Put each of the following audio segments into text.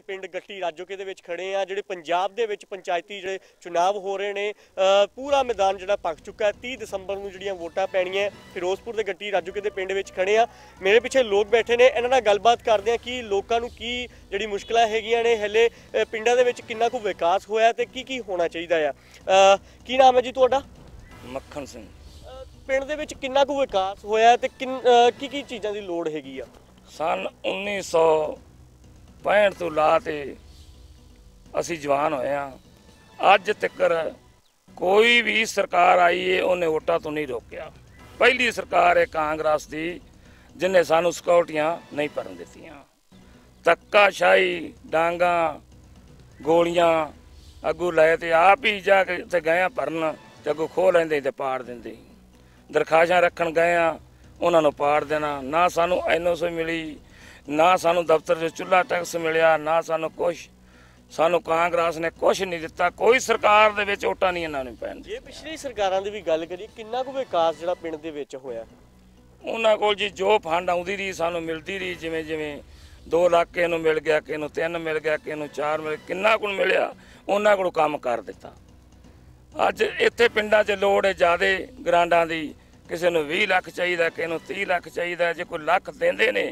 ਪਿੰਡ ਗੱਟੀ ਰਾਜੋਕੇ ਦੇ ਵਿੱਚ ਖੜੇ ਆ ਜਿਹੜੇ ਪੰਜਾਬ ਦੇ ਵਿੱਚ ਪੰਚਾਇਤੀ ਜਿਹੜੇ ਚੁਣਾਵ ਹੋ ਰਹੇ ਨੇ ਪੂਰਾ ਮੈਦਾਨ ਜਿਹੜਾ ਪੱਕ ਚੁੱਕਾ ਹੈ 30 ਦਸੰਬਰ ਨੂੰ ਜਿਹੜੀਆਂ ਵੋਟਾਂ ਪੈਣੀਆਂ। ਫਿਰੋਜ਼ਪੁਰ ਦੇ ਗੱਟੀ ਰਾਜੋਕੇ ਦੇ ਪਿੰਡ ਵਿੱਚ ਖੜੇ ਆ। ਮੇਰੇ ਪਿੱਛੇ ਲੋਕ ਬੈਠੇ ਨੇ ਇਹਨਾਂ ਨਾਲ ਗੱਲਬਾਤ ਕਰਦੇ ਆ ਕਿ ਲੋਕਾਂ ਨੂੰ ਕੀ ਜਿਹੜੀ ਮੁਸ਼ਕਲਾਂ ਹੈਗੀਆਂ ਨੇ ਹਲੇ ਪਿੰਡਾਂ ਦੇ ਵਿੱਚ ਕਿੰਨਾ ਕੁ ਵਿਕਾਸ ਹੋਇਆ ਤੇ ਕੀ ਕੀ ਹੋਣਾ ਚਾਹੀਦਾ ਆ। ਕੀ ਨਾਮ ਹੈ ਜੀ ਤੁਹਾਡਾ? ਮੱਖਣ ਸਿੰਘ। ਪਿੰਡ ਦੇ ਵਿੱਚ ਕਿੰਨਾ ਕੁ ਵਿਕਾਸ ਹੋਇਆ ਤੇ ਕੀ ਕੀ ਚੀਜ਼ਾਂ ਦੀ ਲੋੜ ਹੈਗੀ ਆ? ਸਨ 1965 ਤੋਂ ਲਾ ਤੇ ਅਸੀਂ ਜਵਾਨ ਹੋਏ ਆ। ਅੱਜ ਤੱਕ ਕੋਈ ਵੀ ਸਰਕਾਰ ਆਈ ਏ, ਉਹਨੇ ਵੋਟਾਂ ਤੋਂ ਨਹੀਂ ਰੋਕਿਆ। ਪਹਿਲੀ ਸਰਕਾਰ ਹੈ ਕਾਂਗਰਸ ਦੀ, ਜਿਨੇ ਸਾਨੂੰ ਸਿਕਿਉਰਟੀਆਂ ਨਹੀਂ ਭਰਨ ਦਿੱਤੀਆਂ। ਧੱਕਾਸ਼ਾਹੀ, ਡਾਂਗਾ, ਗੋਲੀਆਂ ਅੱਗੂ ਲੈ ਤੇ ਆਪ ਹੀ ਜਾ ਕੇ ਤੇ ਗਏ ਭਰਨ ਤੇ ਅੱਗੂ ਖੋਹ ਲੈਂਦੇ ਤੇ ਪਾੜ ਦਿੰਦੇ। ਦਰਖਾਸ਼ਾਂ ਰੱਖਣ ਗਏ ਆ, ਉਹਨਾਂ ਨੂੰ ਪਾੜ ਦੇਣਾ। ਨਾ ਸਾਨੂੰ ਐਨਓਸੀ ਮਿਲੀ ਨਾ ਸਾਨੂੰ ਦਫ਼ਤਰ 'ਚ ਚੁੱਲਾ ਟੈਕਸ ਮਿਲਿਆ ਨਾ ਸਾਨੂੰ ਕੁਛ। ਸਾਨੂੰ ਕਾਂਗਰਸ ਨੇ ਕੁਛ ਨਹੀਂ ਦਿੱਤਾ ਕੋਈ ਸਰਕਾਰ ਦੇ ਵਿੱਚ ਓਟਾ ਨਹੀਂ ਇਹਨਾਂ ਨੂੰ ਪੈਣ ਜੇ ਪਿਛਲੀ ਸਰਕਾਰਾਂ ਦੀ ਵੀ ਗੱਲ ਕਰੀਏ ਕਿੰਨਾ ਕੁ ਵਿਕਾਸ ਜਿਹੜਾ ਪਿੰਡ ਦੇ ਵਿੱਚ ਹੋਇਆ? ਉਹਨਾਂ ਕੋਲ ਜੀ ਜੋ ਫੰਡ ਆਉਂਦੀ ਰਹੀ ਸਾਨੂੰ ਮਿਲਦੀ ਰਹੀ ਜਿਵੇਂ ਜਿਵੇਂ 2 ਲੱਖ ਕਿਸੇ ਨੂੰ ਮਿਲ ਗਿਆ ਕਿਸੇ ਨੂੰ 3 ਮਿਲ ਗਿਆ ਕਿਸੇ ਨੂੰ 4 ਮਿਲ ਕਿੰਨਾ ਕੁ ਮਿਲਿਆ ਉਹਨਾਂ ਕੋਲ ਕੰਮ ਕਰ ਦਿੱਤਾ। ਅੱਜ ਇੱਥੇ ਪਿੰਡਾਂ 'ਚ ਲੋੜ ਹੈ ਜ਼ਿਆਦੇ ਗਰਾਂਡਾਂ ਦੀ। ਕਿਸੇ ਨੂੰ 20 ਲੱਖ ਚਾਹੀਦਾ ਕਿਸੇ ਨੂੰ 30 ਲੱਖ ਚਾਹੀਦਾ ਜੇ ਕੋਈ ਲੱਖ ਦਿੰਦੇ ਨੇ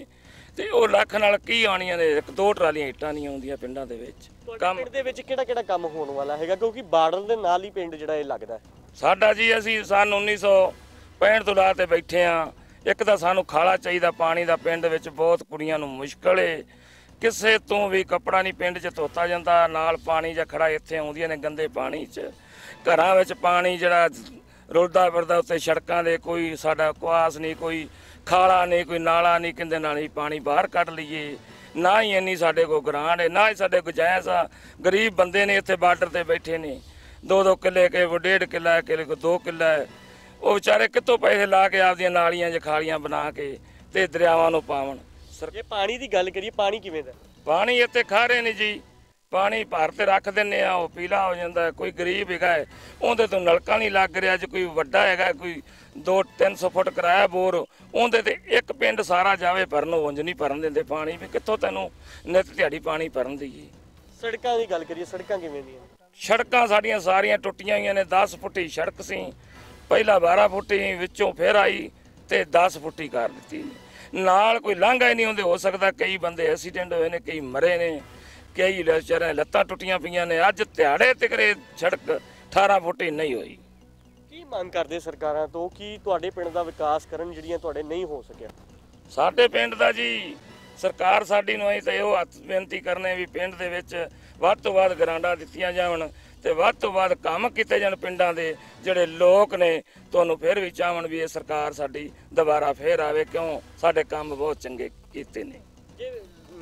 ਤੇ ਉਹ ਲੱਖ ਨਾਲ ਕੀ ਆਣੀਆਂ ਨੇ? ਇੱਕ ਦੋ ਟਰਾਲੀਆਂ ਇੱਟਾਂ ਨਹੀਂ ਆਉਂਦੀਆਂ ਪਿੰਡਾਂ ਦੇ ਵਿੱਚ। ਕੰਮ ਪਿੰਡ ਦੇ ਵਿੱਚ ਕਿਹੜਾ ਕਿਹੜਾ ਕੰਮ ਹੋਣ ਵਾਲਾ ਹੈਗਾ? ਕਿਉਂਕਿ ਬਾਰਡਰ ਦੇ ਨਾਲ ਹੀ ਪਿੰਡ ਜਿਹੜਾ ਇਹ ਲੱਗਦਾ। ਸਾਡਾ ਜੀ ਅਸੀਂ ਸਨ 1965 ਤੋਂ ਲਾ ਤੇ ਬੈਠੇ ਆ ਇੱਕ ਤਾਂ ਸਾਨੂੰ ਖਾਲਾ ਚਾਹੀਦਾ ਪਾਣੀ ਦਾ ਪਿੰਡ ਵਿੱਚ ਬਹੁਤ ਕੁੜੀਆਂ ਨੂੰ ਮੁਸ਼ਕਲ ਏ। ਕਿਸੇ ਤੋਂ ਵੀ ਕੱਪੜਾ ਨਹੀਂ ਪਿੰਡ 'ਚ ਧੋਤਾ ਜਾਂਦਾ। ਨਾਲ ਪਾਣੀ ਜਾਂ ਖੜਾ ਇੱਥੇ ਆਉਂਦੀਆਂ ਨੇ ਗੰਦੇ ਪਾਣੀ 'ਚ। ਘਰਾਂ ਵਿੱਚ ਪਾਣੀ ਜਿਹੜਾ ਰੁਲਦਾ ਫਿਰਦਾ ਉੱਤੇ ਸੜਕਾਂ ਦੇ ਕੋਈ ਸਾਡਾ ਕੁਆਸ ਨਹੀਂ ਕੋਈ ਖਾਲਾ ਨਹੀਂ ਕੋਈ ਨਾਲਾ ਨਹੀਂ ਕਿੰਦੇ ਨਾਲ ਹੀ ਪਾਣੀ ਬਾਹਰ ਕੱਢ ਲਈਏ। ਨਾ ਹੀ ਇੰਨੀ ਸਾਡੇ ਕੋਲ ਗ੍ਰਾਂਟ ਹੈ ਨਾ ਹੀ ਸਾਡੇ ਕੋਲ ਜਾਇਜ਼ ਆ। ਗਰੀਬ ਬੰਦੇ ਨੇ ਇੱਥੇ ਬਾਰਡਰ ਤੇ ਬੈਠੇ ਨੇ। ਦੋ ਦੋ ਕਿੱਲੇ ਕੇ ਕੋ ਡੇਢ ਕਿੱਲਾ ਕਿਸੇ ਕੋ ਦੋ ਕਿੱਲਾ। ਹੈ। ਉਹ ਵਿਚਾਰੇ ਕਿੱਥੋਂ ਪੈਸੇ ਲਾ ਕੇ ਆਪਦੀਆਂ ਨਾਲੀਆਂ 'ਚ ਖਾਲੀਆਂ ਬਣਾ ਕੇ ਤੇ ਦਰਿਆਵਾਂ ਨੂੰ ਪਾਵਣ? ਸਰ ਜੇ ਪਾਣੀ ਦੀ ਗੱਲ ਕਰੀਏ ਪਾਣੀ ਕਿਵੇਂ ਦਾ? ਪਾਣੀ ਇੱਥੇ ਖਾਰੇ ਨਹੀਂ ਜੀ। ਪਾਣੀ ਭਰ ਤੇ ਰੱਖ ਦਿੰਨੇ ਆ ਉਹ ਪੀਲਾ ਹੋ ਜਾਂਦਾ। ਕੋਈ ਗਰੀਬ ਹੈਗਾ ਹੈ, ਉਹਦੇ ਤੋਂ ਨਲਕਾ ਨਹੀਂ ਲੱਗ ਰਿਹਾ ਜੇ ਕੋਈ ਵੱਡਾ ਹੈਗਾ ਕੋਈ 2-300 ਫੁੱਟ ਕਰਾਇਆ ਬੋਰ ਉਹਦੇ ਤੇ ਇੱਕ ਪਿੰਡ ਸਾਰਾ ਜਾਵੇ ਭਰਨ ਉਂਝ ਨਹੀਂ ਭਰਨ ਦਿੰਦੇ ਪਾਣੀ ਵੀ ਕਿੱਥੋਂ ਤੈਨੂੰ ਨਿਤ ਦਿਹਾੜੀ ਪਾਣੀ ਭਰਨ ਦੀਏ ਸੜਕਾਂ ਦੀ ਗੱਲ ਕਰੀਏ ਸੜਕਾਂ ਕਿਵੇਂ ਦੀਆਂ ਸੜਕਾਂ ਸਾਡੀਆਂ ਸਾਰੀਆਂ ਟੁੱਟੀਆਂ ਹੋਈਆਂ ਨੇ 10 ਫੁੱਟੀ ਸੜਕ ਸੀ ਪਹਿਲਾਂ 12 ਫੁੱਟੀ ਵਿੱਚੋਂ ਫਿਰ ਆਈ ਤੇ 10 ਫੁੱਟੀ ਕਰ ਦਿੱਤੀ ਨਾਲ ਕੋਈ ਲਾਂਘਾ ਹੀ ਨਹੀਂ ਹੁੰਦੇ ਹੋ ਸਕਦਾ ਕਈ ਬੰਦੇ ਐਕਸੀਡੈਂਟ ਹੋਏ ਨੇ ਕਈ ਮਰੇ ਨੇ ਕਈ ਦੀਆਂ ਲੱਤਾਂ ਟੁੱਟੀਆਂ ਪਈਆਂ ਨੇ। ਅੱਜ ਦਿਹਾੜੇ ਤਿਕਰੇ ਸੜਕ 18 ਫੁੱਟੀ ਨਹੀਂ ਹੋਈ। ਕੀ ਮੰਗ ਕਰਦੇ ਸਰਕਾਰਾਂ ਤੋਂ ਕਿ ਤੁਹਾਡੇ ਪਿੰਡ ਦਾ ਵਿਕਾਸ ਕਰਨ ਜਿਹੜੀਆਂ ਤੁਹਾਡੇ ਨਹੀਂ ਹੋ ਸਕਿਆ? ਸਾਡੇ ਪਿੰਡ ਦਾ ਜੀ ਸਰਕਾਰ ਸਾਡੀ ਨੂੰ ਅਸੀਂ ਤਾਂ ਇਹੋ ਹੱਥ ਬੇਨਤੀ ਕਰਨੇ ਵੀ ਪਿੰਡ ਦੇ ਵਿੱਚ ਵੱਧ ਤੋਂ ਵੱਧ ਗਰਾਂਡਾਂ ਦਿੱਤੀਆਂ ਜਾਵਣ ਤੇ ਵੱਧ ਤੋਂ ਵੱਧ ਕੰਮ ਕੀਤੇ ਜਾਣ ਪਿੰਡਾਂ ਦੇ ਜਿਹੜੇ ਲੋਕ ਨੇ ਤੁਹਾਨੂੰ ਫਿਰ ਵੀ ਚਾਹਣ ਵੀ ਇਹ ਸਰਕਾਰ ਸਾਡੀ ਦੁਬਾਰਾ ਫੇਰ ਆਵੇ ਕਿਉਂ ਸਾਡੇ ਕੰਮ ਬਹੁਤ ਚੰਗੇ ਕੀਤੇ ਨੇ।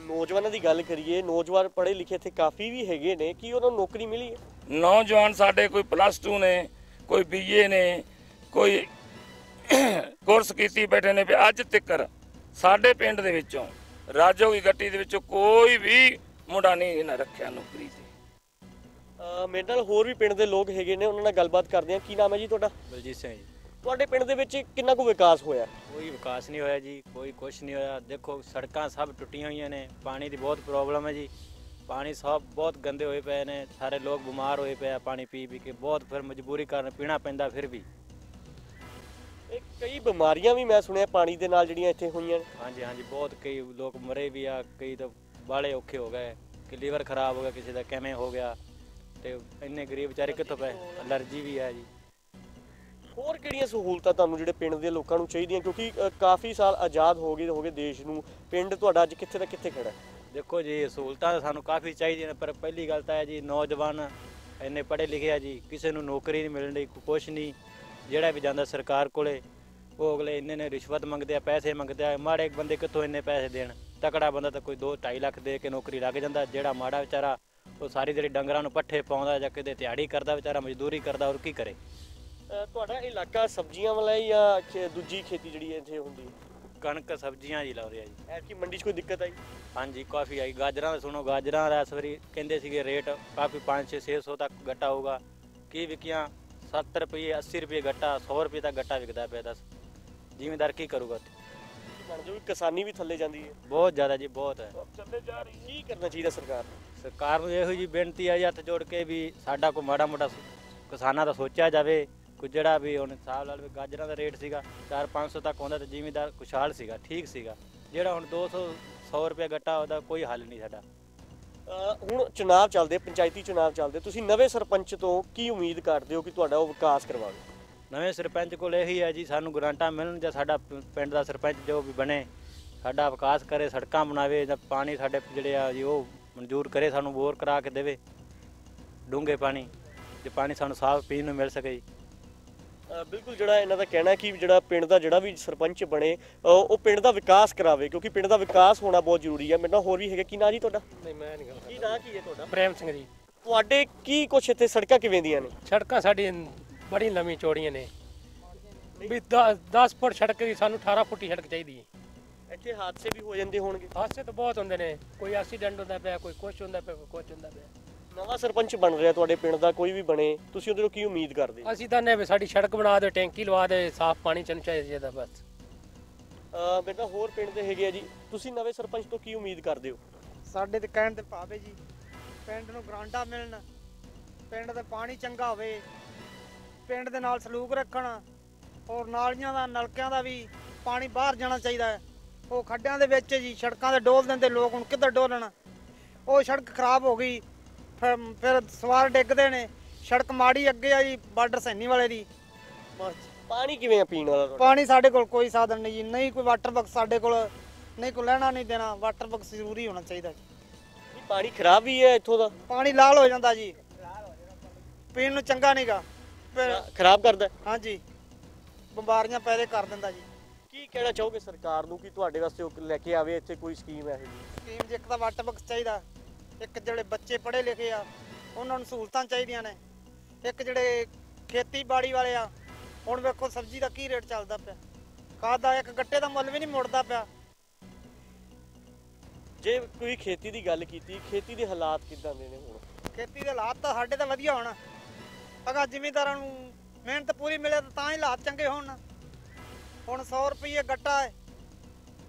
ਨੌਜਵਾਨਾਂ ਦੀ ਗੱਲ ਕਰੀਏ ਨੌਜਵਾਨ ਪੜ੍ਹੇ ਲਿਖੇ ਇੱਥੇ ਕਾਫੀ ਵੀ ਹੈਗੇ ਨੇ ਕੀ ਉਹਨਾਂ ਨੂੰ ਨੌਕਰੀ ਮਿਲੀ ਹੈ? ਨੌਜਵਾਨ ਸਾਡੇ ਕੋਈ ਪਲੱਸ 2 ਨੇ ਕੋਈ ਬੀਏ ਨੇ ਕੋਈ ਕੋਰਸ ਕੀਤੀ ਬੈਠੇ ਨੇ ਵੀ ਅੱਜ ਤੱਕ ਸਾਡੇ ਪਿੰਡ ਦੇ ਵਿੱਚੋਂ ਰਾਜੋਗੀ ਗੱਟੀ ਦੇ ਵਿੱਚੋਂ ਕੋਈ ਵੀ ਮੁੰਡਾ ਨਹੀਂ ਇਹਨਾਂ ਰੱਖਿਆ ਨੌਕਰੀ ਤੇ। ਮੇਰੇ ਨਾਲ ਹੋਰ ਵੀ ਪਿੰਡ ਦੇ ਲੋਕ ਹੈਗੇ ਨੇ ਉਹਨਾਂ ਨਾਲ ਗੱਲਬਾਤ ਕਰਦੇ ਆ ਕੀ ਨਾਮ ਹੈ ਜੀ ਤੁਹਾਡਾ? ਬਲਜੀਤ ਸਿੰਘ ਜੀ। ਤੁਹਾਡੇ ਪਿੰਡ ਦੇ ਵਿੱਚ ਕਿੰਨਾ ਕੁ ਵਿਕਾਸ ਹੋਇਆ? ਕੋਈ ਵਿਕਾਸ ਨਹੀਂ ਹੋਇਆ ਜੀ ਕੋਈ ਕੁਝ ਨਹੀਂ ਹੋਇਆ। ਦੇਖੋ ਸੜਕਾਂ ਸਭ ਟੁੱਟੀਆਂ ਹੋਈਆਂ ਨੇ ਪਾਣੀ ਦੀ ਬਹੁਤ ਪ੍ਰੋਬਲਮ ਹੈ ਜੀ। ਪਾਣੀ ਸਭ ਬਹੁਤ ਗੰਦੇ ਹੋਏ ਪਏ ਨੇ ਸਾਰੇ ਲੋਕ ਬਿਮਾਰ ਹੋਏ ਪਏ ਆ ਪਾਣੀ ਪੀ ਪੀ ਕੇ ਬਹੁਤ ਫਿਰ ਮਜਬੂਰੀ ਕਾਰਨ ਪੀਣਾ ਪੈਂਦਾ ਫਿਰ ਵੀ। ਇਹ ਕਈ ਬਿਮਾਰੀਆਂ ਵੀ ਮੈਂ ਸੁਣਿਆ ਪਾਣੀ ਦੇ ਨਾਲ ਜਿਹੜੀਆਂ ਇੱਥੇ ਹੋਈਆਂ ਨੇ। ਹਾਂਜੀ ਹਾਂਜੀ ਬਹੁਤ ਕਈ ਲੋਕ ਮਰੇ ਵੀ ਆ ਕਈ ਤਾਂ ਬਾਲੇ ਔਖੇ ਹੋ ਗਏ ਕਿ ਲੀਵਰ ਖਰਾਬ ਹੋ ਗਿਆ ਕਿਸੇ ਦਾ ਕਿਵੇਂ ਹੋ ਗਿਆ ਤੇ ਇੰਨੇ ਗਰੀਬ ਵਿਚਾਰੇ ਕਿੱਥੋਂ ਪਏ? ਅਲਰਜੀ ਵੀ ਆ ਜੀ। ਹੋਰ ਕਿਹੜੀਆਂ ਸਹੂਲਤਾਂ ਤੁਹਾਨੂੰ ਜਿਹੜੇ ਪਿੰਡ ਦੇ ਲੋਕਾਂ ਨੂੰ ਚਾਹੀਦੀਆਂ? ਕਿਉਂਕਿ ਅ, ਕਾਫੀ ਸਾਲ ਆਜ਼ਾਦ ਹੋ ਗਏ ਹੋ ਗਏ ਦੇਸ਼ ਨੂੰ। ਪਿੰਡ ਤੁਹਾਡਾ ਅੱਜ ਕਿੱਥੇ ਦਾ ਕਿੱਥੇ ਖੜਾ ਹੈ? ਦੇਖੋ ਜੀ ਸਹੂਲਤਾਂ ਤਾਂ ਸਾਨੂੰ ਕਾਫੀ ਚਾਹੀਦੀਆਂ ਨੇ ਪਰ ਪਹਿਲੀ ਗੱਲ ਤਾਂ ਹੈ ਜੀ ਨੌਜਵਾਨ ਇੰਨੇ ਪੜ੍ਹੇ ਲਿਖੇ ਆ ਜੀ ਕਿਸੇ ਨੂੰ ਨੌਕਰੀ ਨਹੀਂ ਮਿਲਣ ਦੀ ਕੁਛ ਨਹੀਂ। ਜਿਹੜਾ ਵੀ ਜਾਂਦਾ ਸਰਕਾਰ ਕੋਲੇ ਉਹ ਅਗਲੇ ਇੰਨੇ ਨੇ ਰਿਸ਼ਵਤ ਮੰਗਦੇ ਆ ਪੈਸੇ ਮੰਗਦੇ ਆ ਮਾੜੇ ਬੰਦੇ ਕਿੱਥੋਂ ਇੰਨੇ ਪੈਸੇ ਦੇਣ? ਤਕੜਾ ਬੰਦਾ ਤਾਂ ਕੋਈ 2 2.5 ਲੱਖ ਦੇ ਕੇ ਨੌਕਰੀ ਲੱਗ ਜਾਂਦਾ ਜਿਹੜਾ ਮਾੜਾ ਵਿਚਾਰਾ ਉਹ ਸਾਰੀ ਜਿਹੜੀ ਡੰਗਰਾਂ ਨੂੰ ਪੱਠੇ ਪਾਉਂਦਾ ਜਾਂ ਕਿਤੇ ਦਿਹਾੜੀ ਕਰਦਾ ਵਿਚਾਰਾ ਮਜ਼ਦੂਰੀ ਕਰਦਾ ਔਰ ਕੀ ਕਰੇ? ਤੁਹਾਡਾ ਇਲਾਕਾ ਸਬਜ਼ੀਆਂ ਵਾਲਾ ਹੈ ਜਾਂ ਖੇ- ਦੂਜੀ ਖੇਤੀ ਜਿਹੜੀ ਹੈ ਇੱਥੇ ਹੁੰਦੀ ਹੈ? ਕਣਕ ਸਬਜ਼ੀਆਂ ਜੀ ਲਾਉਂਦੇ ਆ ਜੀ। ਐਤਕੀ ਮੰਡੀ 'ਚ ਕੋਈ ਦਿੱਕਤ ਆਈ? ਹਾਂਜੀ ਕਾਫੀ ਆਈ। ਗਾਜਰਾਂ ਦਾ ਸੁਣੋ ਗਾਜਰਾਂ ਦਾ ਇਸ ਵਾਰੀ ਕਹਿੰਦੇ ਸੀਗੇ ਰੇਟ ਕਾਫੀ 5 6 600 ਤੱਕ ਗੱਟਾ ਹੋਊਗਾ। ਕੀ ਵਿਕੀਆਂ? 70 ਰੁਪਏ 80 ਰੁਪਏ ਗੱਟਾ 100 ਰੁਪਏ ਤੱਕ ਗੱਟਾ ਵਿਕਦਾ ਪਿਆ ਦੱਸ। ਜ਼ਿਮੀਂਦਾਰ ਕੀ ਕਰੂਗਾ ਉੱਥੇ? ਹੋ ਕਿ ਕਿਸਾਨੀ ਵੀ ਥੱਲੇ ਜਾਂਦੀ ਹੈ। ਬਹੁਤ ਜ਼ਿਆਦਾ ਜੀ ਬਹੁਤ ਹੈ। ਚੱਲੇ ਜਾ ਰਹੀ ਕੀ ਕਰਨਾ ਚਾਹੀਦਾ ਸਰਕਾਰ ਨੂੰ? ਸਰਕਾਰ ਨੂੰ ਇਹੋ ਜੀ ਬੇਨਤੀ ਹੈ ਜੀ ਹੱਥ ਜੋੜ ਕੇ ਵੀ ਸਾਡਾ ਕੋਈ ਮਾੜਾ ਮੋਟਾ ਕਿਸਾਨਾਂ ਦਾ ਸੋਚਿਆ ਜਾਵੇ। ਕੋਈ ਜਿਹੜਾ ਵੀ ਹੁਣ ਹਿਸਾਬ ਲਾ ਲਓ ਵੀ ਗਾਜਰਾਂ ਦਾ ਰੇਟ ਸੀਗਾ 4-500 ਤੱਕ ਹੁੰਦਾ ਤੇ ਜ਼ਿਮੀਦਾਰ ਖੁਸ਼ਹਾਲ ਸੀਗਾ ਠੀਕ ਸੀਗਾ। ਜਿਹੜਾ ਹੁਣ 200 100 ਰੁਪਏ ਗੱਟਾ ਉਹਦਾ ਕੋਈ ਹੱਲ ਨਹੀਂ ਸਾਡਾ। ਹੁਣ ਚੁਣਾਵ ਚੱਲਦੇ ਪੰਚਾਇਤੀ ਚੁਣਾਵ ਚੱਲਦੇ ਤੁਸੀਂ ਨਵੇਂ ਸਰਪੰਚ ਤੋਂ ਕੀ ਉਮੀਦ ਕਰਦੇ ਹੋ ਕਿ ਤੁਹਾਡਾ ਉਹ ਵਿਕਾਸ ਕਰਵਾਵੇ? ਨਵੇਂ ਸਰਪੰਚ ਕੋਲ ਇਹੀ ਹੈ ਜੀ ਸਾਨੂੰ ਗ੍ਰਾਂਟਾਂ ਮਿਲਣ ਜਾਂ ਸਾਡਾ ਪਿੰਡ ਦਾ ਸਰਪੰਚ ਜੋ ਵੀ ਬਣੇ ਸਾਡਾ ਵਿਕਾਸ ਕਰੇ ਸੜਕਾਂ ਬਣਾਵੇ ਜਾਂ ਪਾਣੀ ਸਾਡੇ ਜਿਹੜੇ ਆ ਜੀ ਉਹ ਮਨਜ਼ੂਰ ਕਰੇ ਸਾਨੂੰ ਬੋਰ ਕਰਾ ਕੇ ਦੇਵੇ। ਡੂੰਘੇ ਪਾਣੀ ਜੇ ਪਾਣੀ ਸਾਨੂੰ ਸਾਫ਼ ਪੀਣ ਨੂੰ ਮਿਲ ਸਕੇ ਬਿਲਕੁਲ ਜਿਹੜਾ ਇਹਨਾਂ ਦਾ ਕਹਿਣਾ ਕਿ ਜਿਹੜਾ ਪਿੰਡ ਦਾ ਜਿਹੜਾ ਵੀ ਸਰਪੰਚ ਬਣੇ ਉਹ ਪਿੰਡ ਦਾ ਵਿਕਾਸ ਕਰਾਵੇ ਕਿਉਂਕਿ ਪਿੰਡ ਦਾ ਵਿਕਾਸ ਹੋਣਾ ਬਹੁਤ ਜ਼ਰੂਰੀ ਹੈ। ਮੇਰੇ ਨਾਲ ਹੋਰ ਵੀ ਹੈਗਾ ਕੀ ਨਾਂ ਜੀ ਤੁਹਾਡਾ? ਨਹੀਂ ਮੈਂ ਨਹੀਂ ਗੱਲ ਕੀ ਨਾਂ ਕੀ ਹੈ ਤੁਹਾਡਾ? ਪ੍ਰੇਮ ਸਿੰਘ ਜੀ। ਤੁਹਾਡੇ ਕੀ ਕੁਛ ਇੱਥੇ ਸੜਕਾਂ ਕਿਵੇਂ ਦੀਆਂ ਨੇ? ਸੜਕਾਂ ਸਾਡੀ ਬੜੀ ਲੰਮੀ ਚੌੜੀਆਂ ਨੇ। ਵੀ 10 ਫੁੱਟ ਸੜਕ ਦੀ ਸਾਨੂੰ 18 ਫੁੱਟ ਦੀ ਸੜਕ ਚਾਹੀਦੀ ਹੈ। ਇੱਥੇ ਹਾਦਸੇ ਵੀ ਹੋ ਜਾਂਦੇ ਹੋਣਗੇ। ਹਾਦਸੇ ਤਾਂ ਬਹੁਤ ਹੁੰਦੇ ਨੇ। ਕੋਈ ਐਕਸੀਡੈਂਟ ਹੁੰਦਾ ਪਿਆ ਕੋਈ ਕੁਛ ਹੁੰਦਾ ਪਿਆ ਕੋਈ ਕੁਛ ਹੁੰਦਾ ਪਿਆ। ਨਵਾਂ ਸਰਪੰਚ ਬਣ ਰਿਹਾ ਤੁਹਾਡੇ ਪਿੰਡ ਦਾ ਕੋਈ ਵੀ ਬਣੇ ਤੁਸੀਂ ਉਹਦੇ ਤੋਂ ਕੀ ਉਮੀਦ ਕਰਦੇ? ਅਸੀਂ ਤਾਂ ਨੇ ਵੀ ਸਾਡੀ ਸੜਕ ਬਣਾ ਦਿਓ ਟੈਂਕੀ ਲਵਾ ਦੇ ਸਾਫ਼ ਪਾਣੀ ਚਨ ਚਾਹੀਦਾ ਬਸ। ਅਹ ਨਾਲ ਹੋਰ ਪਿੰਡ ਦੇ ਹੈਗੇ ਆ ਜੀ ਤੁਸੀਂ ਨਵੇਂ ਸਰਪੰਚ ਤੋਂ ਕੀ ਉਮੀਦ ਕਰਦੇ ਹੋ? ਸਾਡੇ ਤੇ ਕਹਿਣ ਤੇ ਭਾਵੇ ਜੀ ਪਿੰਡ ਨੂੰ ਗਰਾਂਟਾਂ ਮਿਲਣ ਪਿੰਡ ਦਾ ਪਾਣੀ ਚੰਗਾ ਹੋਵੇ ਪਿੰਡ ਦੇ ਨਾਲ ਸਲੂਕ ਰੱਖਣ ਔਰ ਨਾਲੀਆਂ ਦਾ ਨਲਕਿਆਂ ਦਾ ਵੀ ਪਾਣੀ ਬਾਹਰ ਜਾਣਾ ਚਾਹੀਦਾ ਹੈ। ਉਹ ਖੱਡਿਆਂ ਦੇ ਵਿੱਚ ਜੀ ਸੜਕਾਂ ਦੇ ਡੋਲ ਦਿੰਦੇ ਲੋਕ ਹੁਣ ਕਿੱਧਰ ਡੋਲਣ? ਉਹ ਸੜਕ ਖਰਾਬ ਹੋ ਗਈ ਫਿਰ ਫਿਰ ਸਵਾਰ ਡਿੱਗਦੇ ਨੇ। ਸੜਕ ਮਾੜੀ ਅੱਗੇ ਆ ਜੀ ਬਾਰਡਰ ਸੈਣੀ ਵਾਲੇ ਦੀ। ਬਸ। ਪਾਣੀ ਕਿਵੇਂ ਆ ਪੀਣ ਵਾਲਾ ਤੁਹਾਡਾ? ਪਾਣੀ ਸਾਡੇ ਕੋਲ ਕੋਈ ਸਾਧਨ ਨਹੀਂ ਜੀ। ਨਹੀਂ ਕੋਈ ਵਾਟਰ ਬਕਸ ਸਾਡੇ ਕੋਲ ਨਹੀਂ ਕੋਈ ਲੈਣਾ ਨਹੀਂ ਦੇਣਾ। ਵਾਟਰ ਬਕਸ ਜ਼ਰੂਰੀ ਹੋਣਾ ਚਾਹੀਦਾ ਜੀ। ਨਹੀਂ, ਪਾਣੀ ਖਰਾਬ ਵੀ ਹੈ ਇੱਥੋਂ ਦਾ? ਪਾਣੀ ਲਾਲ ਹੋ ਜਾਂਦਾ ਜੀ। ਪੀਣ ਨੂੰ ਚੰਗਾ ਨਹੀਂਗਾ ਫਿਰ ਖਰਾਬ ਕਰਦਾ? ਹੈ। ਹਾਂਜੀ। ਬਿਮਾਰੀਆਂ ਪੈਦਾ ਕਰ ਦਿੰਦਾ ਜੀ। ਕੀ ਕਹਿਣਾ ਚਾਹੋਗੇ ਸਰਕਾਰ ਨੂੰ ਕਿ ਤੁਹਾਡੇ ਵਾਸਤੇ ਉਹ ਲੈ ਕੇ ਆਵੇ ਇੱਥੇ ਕੋਈ ਸਕੀਮ ਹੈ ਸਕੀਮ 'ਚ ਇੱਕ ਤਾਂ ਵਾਟਰ ਬਕਸ ਚਾਹੀਦਾ। ਇੱਕ ਜਿਹੜੇ ਬੱਚੇ ਪੜ੍ਹੇ ਲਿਖੇ ਆ ਉਹਨਾਂ ਨੂੰ ਸਹੂਲਤਾਂ ਚਾਹੀਦੀਆਂ ਨੇ। ਇੱਕ ਜਿਹੜੇ ਖੇਤੀਬਾੜੀ ਵਾਲੇ ਆ ਹੁਣ ਵੇਖੋ ਸਬਜ਼ੀ ਦਾ ਕੀ ਰੇਟ ਚੱਲਦਾ ਪਿਆ। ਖਾਦ ਦਾ ਇੱਕ ਗੱਟੇ ਦਾ ਮੁੱਲ ਵੀ ਨਹੀਂ ਮੁੜਦਾ ਪਿਆ। ਜੇ ਕੋਈ ਖੇਤੀ ਦੀ ਗੱਲ ਕੀਤੀ ਖੇਤੀ ਦੇ ਹਾਲਾਤ ਕਿਦਾਂ ਦੇ ਨੇ ਹੁਣ? ਖੇਤੀ ਦੇ ਹਾਲਾਤ ਤਾਂ ਸਾਡੇ ਤਾਂ ਵਧੀਆ ਹੋਣ। ਅਗਾ ਜ਼ਿਮੀਂਦਾਰਾਂ ਨੂੰ ਮਿਹਨਤ ਪੂਰੀ ਮਿਲੇ ਤਾਂ ਤਾਂ ਹੀ ਹਾਲਾਤ ਚੰਗੇ ਹੋਣ। ਹੁਣ 100 ਰੁਪਏ ਗੱਟਾ ਹੈ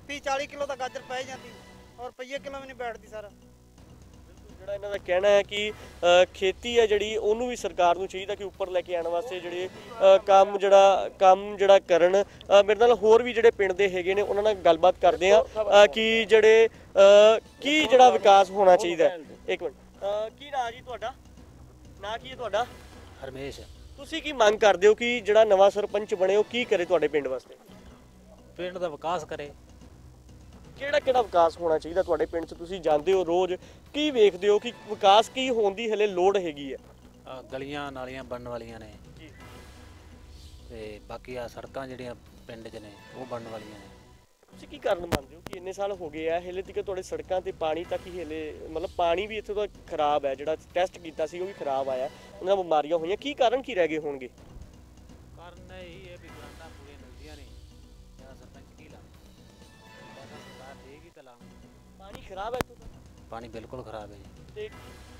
30 40 ਕਿਲੋ ਦਾ ਗਾਜਰ ਪੈ ਜਾਂਦੀ ਔਰ ਰੁਪਈਏ ਕਿਲੋ ਵੀ ਨਹੀਂ ਬੈਠਦੀ ਸਰ। ਜਿਹੜਾ ਇਹਨਾਂ ਦਾ ਕਹਿਣਾ ਹੈ ਕਿ ਖੇਤੀ ਹੈ ਜਿਹੜੀ ਉਹਨੂੰ ਵੀ ਸਰਕਾਰ ਨੂੰ ਚਾਹੀਦਾ ਕਿ ਉੱਪਰ ਲੈ ਕੇ ਆਉਣ ਵਾਸਤੇ ਜਿਹੜੇ ਕੰਮ ਜਿਹੜਾ ਕੰਮ ਜਿਹੜਾ ਕਰਨ। ਮੇਰੇ ਨਾਲ ਹੋਰ ਵੀ ਜਿਹੜੇ ਪਿੰਡ ਦੇ ਹੈਗੇ ਨੇ ਉਹਨਾਂ ਨਾਲ ਗੱਲਬਾਤ ਕਰਦੇ ਆ ਕਿ ਜਿਹੜੇ ਕੀ ਜਿਹੜਾ ਵਿਕਾਸ ਹੋਣਾ ਚਾਹੀਦਾ। ਇੱਕ ਮਿੰਟ। ਕੀ ਨਾਂ ਜੀ ਤੁਹਾਡਾ? ਨਾਂ ਕੀ ਹੈ ਤੁਹਾਡਾ? ਹਰਮੇਸ਼। ਤੁਸੀਂ ਕੀ ਮੰਗ ਕਰਦੇ ਹੋ ਕਿ ਜਿਹੜਾ ਨਵਾਂ ਸਰਪੰਚ ਬਣੇ ਉਹ ਕੀ ਕਰੇ ਤੁਹਾਡੇ ਪਿੰਡ ਵਾਸਤੇ? ਪਿੰਡ ਦਾ ਵਿਕਾਸ ਕਰੇ। ਕਿਹੜਾ ਕਿਹੜਾ ਵਿਕਾਸ ਹੋਣਾ ਚਾਹੀਦਾ ਤੁਹਾਡੇ ਪਿੰਡ 'ਚ? ਤੁਸੀਂ ਜਾਂਦੇ ਹੋ ਰੋਜ਼ ਕੀ ਵੇਖਦੇ ਹੋ ਕਿ ਵਿਕਾਸ ਕੀ ਹੋਣ ਦੀ ਹਲੇ ਲੋੜ ਹੈਗੀ ਹੈ? ਆਹ ਗਲੀਆਂ ਨਾਲੀਆਂ ਬਣਨ ਵਾਲੀਆਂ ਨੇ। ਜੀ। ਤੇ ਬਾਕੀ ਆ ਸੜਕਾਂ ਜਿਹੜੀਆਂ ਪਿੰਡ 'ਚ ਨੇ ਉਹ ਬਣਨ ਵਾਲੀਆਂ ਨੇ। ਤੁਸੀਂ ਕੀ ਕਾਰਨ ਮੰਨਦੇ ਹੋ ਕਿ ਇੰਨੇ ਸਾਲ ਹੋ ਗਏ ਆ ਹਲੇ ਤੱਕ ਤੁਹਾਡੇ ਸੜਕਾਂ ਤੇ ਪਾਣੀ ਤੱਕ ਹੀ ਹਲੇ ਮਤਲਬ ਪਾਣੀ ਵੀ ਇੱਥੇ ਦਾ ਖਰਾਬ ਹੈ ਜਿਹੜਾ ਟੈਸਟ ਕੀਤਾ ਸੀ ਉਹ ਵੀ ਖਰਾਬ ਆਇਆ ਉਹਨਾਂ ਨਾਲ ਬਿਮਾਰੀਆਂ ਹੋਈਆਂ ਕੀ ਕਾਰਨ ਕੀ ਰਹਿ ਗਏ ਹੋਣਗੇ? ਪਾਣੀ ਖਰਾਬ ਹੈ ਇੱਥੋਂ ਦਾ ਪਾਣੀ ਬਿਲਕੁਲ ਖਰਾਬ ਹੈ ਜੀ। ਤੇ